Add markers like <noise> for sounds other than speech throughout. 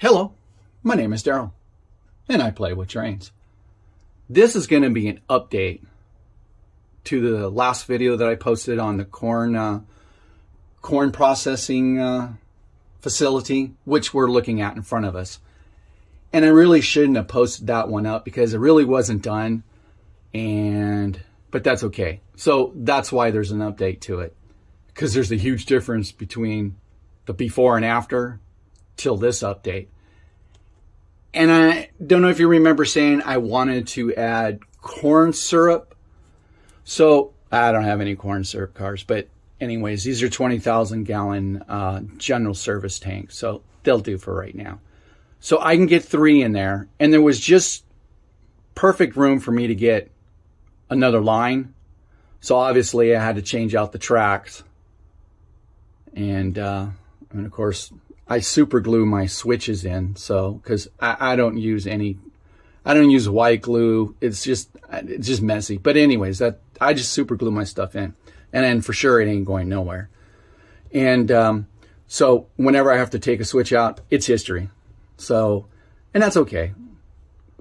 Hello, my name is Darrell, and I play with trains. This is going to be an update to the last video that I posted on the corn uh, corn processing uh, facility, which we're looking at in front of us. And I really shouldn't have posted that one up because it really wasn't done, and but that's okay. So that's why there's an update to it because there's a huge difference between the before and after till this update. And I don't know if you remember saying I wanted to add corn syrup. So I don't have any corn syrup cars, but anyways, these are 20,000 gallon uh, general service tanks. So they'll do for right now. So I can get three in there. And there was just perfect room for me to get another line. So obviously I had to change out the tracks. And, uh, and of course, I super glue my switches in. So, cause I, I don't use any, I don't use white glue. It's just, it's just messy. But anyways, that I just super glue my stuff in and then for sure it ain't going nowhere. And, um, so whenever I have to take a switch out, it's history. So, and that's okay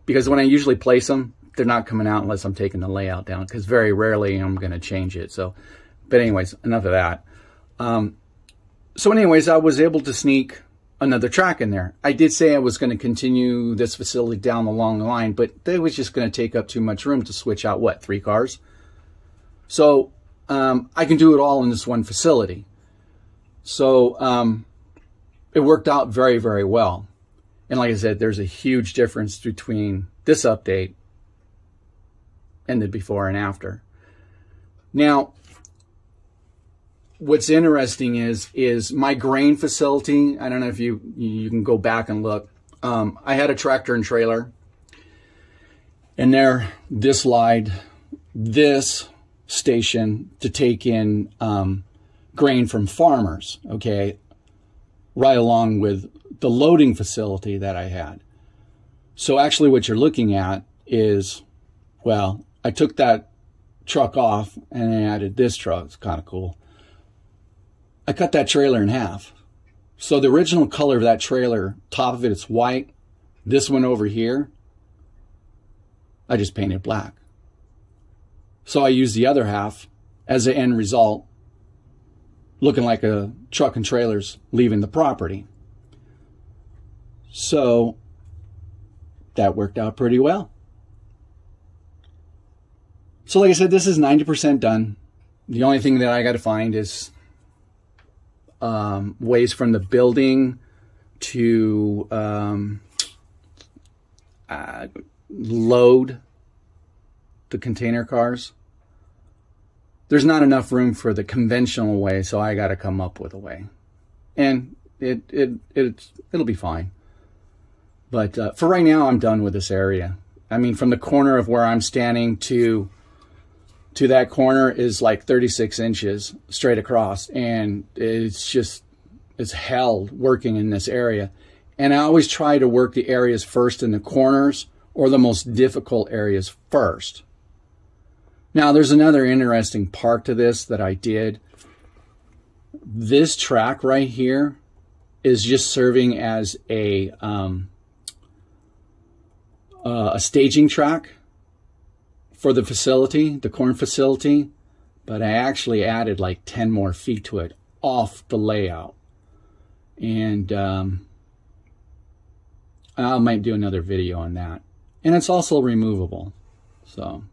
because when I usually place them, they're not coming out unless I'm taking the layout down because very rarely I'm going to change it. So, but anyways, enough of that. Um, so anyways, I was able to sneak another track in there. I did say I was going to continue this facility down along the line, but it was just going to take up too much room to switch out, what, three cars? So um, I can do it all in this one facility. So um, it worked out very, very well. And like I said, there's a huge difference between this update and the before and after. Now, what's interesting is is my grain facility. I don't know if you you can go back and look. Um, I had a tractor and trailer, and there this lied this station to take in um, grain from farmers. Okay, right along with the loading facility that I had. So actually, what you're looking at is, well, I took that truck off and I added this truck. It's kind of cool. I cut that trailer in half. So the original color of that trailer, top of it, it's white. This one over here, I just painted black. So I used the other half as the end result, looking like a truck and trailers leaving the property. So that worked out pretty well. So like I said, this is 90% done. The only thing that I got to find is um, ways from the building to um, uh, load the container cars. There's not enough room for the conventional way, so I got to come up with a way, and it it it it'll be fine. But uh, for right now, I'm done with this area. I mean, from the corner of where I'm standing to to that corner is like 36 inches straight across. And it's just, it's hell working in this area. And I always try to work the areas first in the corners or the most difficult areas first. Now, there's another interesting part to this that I did. This track right here is just serving as a um, uh, a staging track for the facility, the corn facility, but I actually added like 10 more feet to it off the layout. And um, I might do another video on that. And it's also removable. So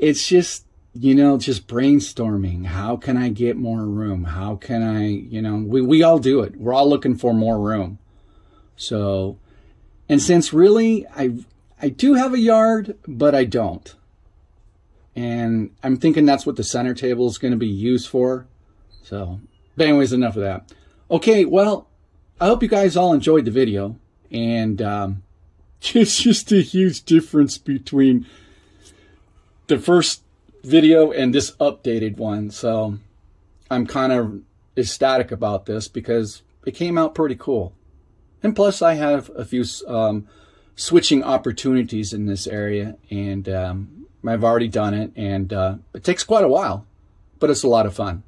it's just, you know, just brainstorming. How can I get more room? How can I, you know, we, we all do it. We're all looking for more room. So, and since really I I do have a yard, but I don't. And I'm thinking that's what the center table is going to be used for. So, but anyways, enough of that. Okay, well, I hope you guys all enjoyed the video. And um, <laughs> it's just a huge difference between the first video and this updated one. So I'm kind of ecstatic about this because it came out pretty cool. And plus I have a few um, switching opportunities in this area, and um, I've already done it, and uh, it takes quite a while, but it's a lot of fun.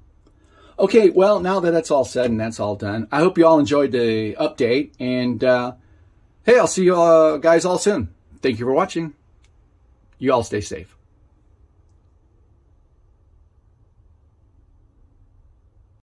Okay, well, now that that's all said and that's all done, I hope you all enjoyed the update. And uh, hey, I'll see you uh, guys all soon. Thank you for watching. You all stay safe.